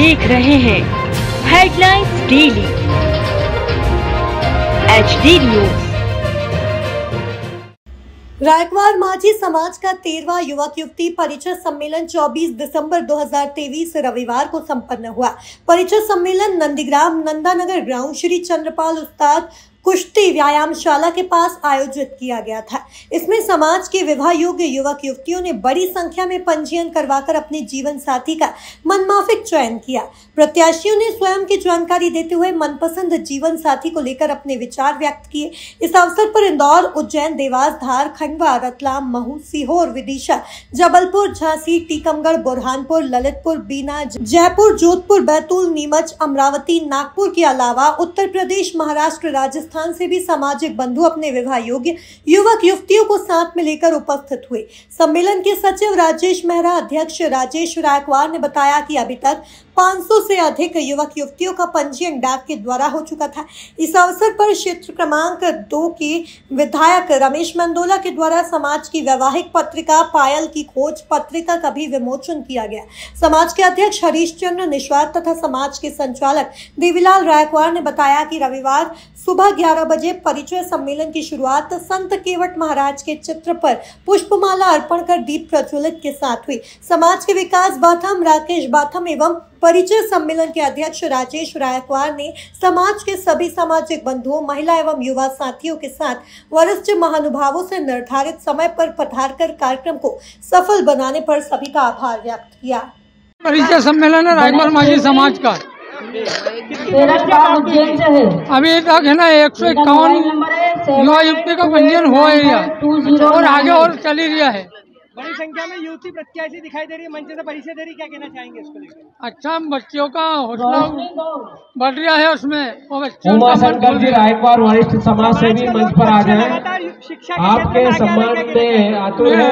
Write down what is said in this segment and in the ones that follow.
देख रहे हैं। Headlines daily H D news Raikwar Majhi समाज का तेरवा युवक युवती परिचय सम्मेलन 24 दिसंबर 2023 रविवार को संपन्न हुआ। परिचय सम्मेलन नंदीग्राम नंदानगर ग्राउंड श्री चंद्रपाल उस्ताद कुश्ती व्यायामशाला के पास आयोजित किया गया था। इसमें समाज के विवाह योग्य युवक युवतियों ने बड़ी संख्या में पंजीयन करवाकर अपने जीवन साथी का मनमाफिक चयन किया। प्रत्याशियों ने स्वयं की जानकारी देते हुए मनपसंद जीवन साथी को लेकर अपने विचार व्यक्त किए। इस अवसर पर इंदौर उज्जैन देवास धार खंडवा रतलाम महू सीहोर विदिशा जबलपुर झांसी टीकमगढ़ बुरहानपुर ललितपुर बीना जयपुर जोधपुर बैतूल नीमच अमरावती नागपुर के अलावा उत्तर प्रदेश महाराष्ट्र राजस्थान से भी सामाजिक बंधु अपने विवाह योग्य युवक युवतियों को साथ में लेकर उपस्थित हुए। सम्मेलन के सचिव राजेश मेहरा, अध्यक्ष राजेश रायकवार ने बताया कि अभी तक 500 से अधिक युवक युवतियों का पंजीयन डाक के द्वारा हो चुका था। इस अवसर पर क्षेत्र क्रमांक दो के विधायक रमेश मंदोला के द्वारा समाज की वैवाहिक पत्रिका पायल की खोज पत्रिका का भी विमोचन किया गया। समाज के अध्यक्ष हरीश चंद्र निश्वात तथा समाज के संचालक देवीलाल रायकवार ने बताया कि रविवार सुबह 11 बजे परिचय सम्मेलन की शुरुआत संत केवट महाराज के चित्र पर पुष्पमाला अर्पण कर दीप प्रज्वलित के साथ हुई। समाज के विकास बाथम राकेश बाथम एवं परिचय सम्मेलन के अध्यक्ष राजेश रायकवार ने समाज के सभी सामाजिक बंधुओं महिला एवं युवा साथियों के साथ वरिष्ठ महानुभावों से निर्धारित समय पर पधार कर कार्यक्रम को सफल बनाने पर सभी का आभार व्यक्त किया। परिचय सम्मेलन है रायपुर माझी समाज का अभी तक है ना एक सौ इक्यावन युवा युवती का पंजीयन हो है या? और आगे और चल ही रहा है। बड़ी संख्या में युवती प्रत्याशी दिखाई दे रही है। मंच से परिचय दे रही क्या कहना चाहेंगे इसको लेकर? अच्छा बच्चों का हौसला बढ़ रहा है उसमें। वो बच्चों का मन शंकर जी है। वरिष्ठ समाज सेवी मंच पर आ जाएँ के आपके क्षेत्र में सम्मान में आतुर है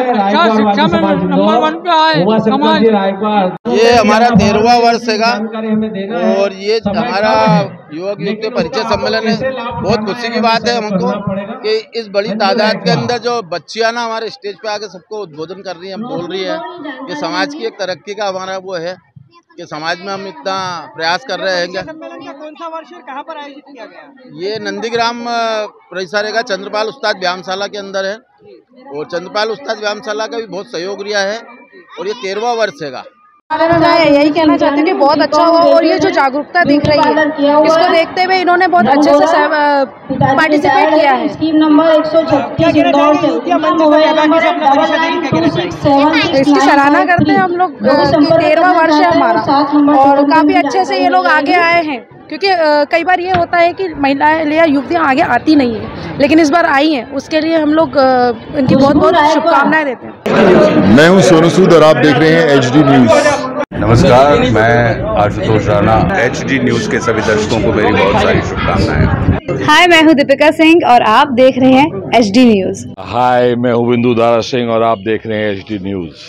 शिक्षा में नंबर वन पे आए उमा जी रायकवार ये हमारा तेरहवा वर्ष है। और ये हमारा युवक लेकिन युवती परिचय सम्मेलन है। बहुत खुशी की बात है हमको कि इस बड़ी तादाद के अंदर जो बच्चियाँ ना हमारे स्टेज पे आके सबको उद्बोधन कर रही है हम बोल रही है कि समाज की एक तरक्की का हमारा वो है। कि समाज में हम इतना प्रयास कर रहे हैं क्या? का कौन सा वर्ष और कहाँ पर आयोजित किया गया? ये नंदीग्राम परिसर है चंद्रपाल उस्ताद व्यायामशाला के अंदर है। और चंद्रपाल उस्ताद व्यायामशाला का भी बहुत सहयोग रिया है। और ये तेरहवा वर्ष हैगा बारे में मैं यही कहना चाहती हूँ कि बहुत अच्छा हुआ और ये जो जागरूकता दिख रही है इसको देखते हुए इन्होंने बहुत अच्छे से पार्टिसिपेट किया है। स्कीम नंबर एक सौ छत्तीस इसकी सराहना करते हैं हम लोग तेरहवा वर्ष है हमारा और काफ़ी अच्छे से ये लोग आगे आए हैं। क्योंकि कई बार ये होता है कि महिलाएँ या युवतियाँ आगे आती नहीं है लेकिन इस बार आई हैं उसके लिए हम लोग इनकी बहुत बहुत शुभकामनाएँ देते हैं। मैं हूँ सोनू सूद और आप देख रहे हैं एच डी न्यूज़ नमस्कार मैं Ashutosh Rana H D news के सभी दर्शकों को मेरी बहुत सारी शुभकामनाएँ। हाय मैं हूँ दीपिका सिंह और आप देख रहे हैं एच डी न्यूज़ हाय मैं हूँ बिंदु दारा सिंह और आप देख रहे हैं एच डी न्यूज़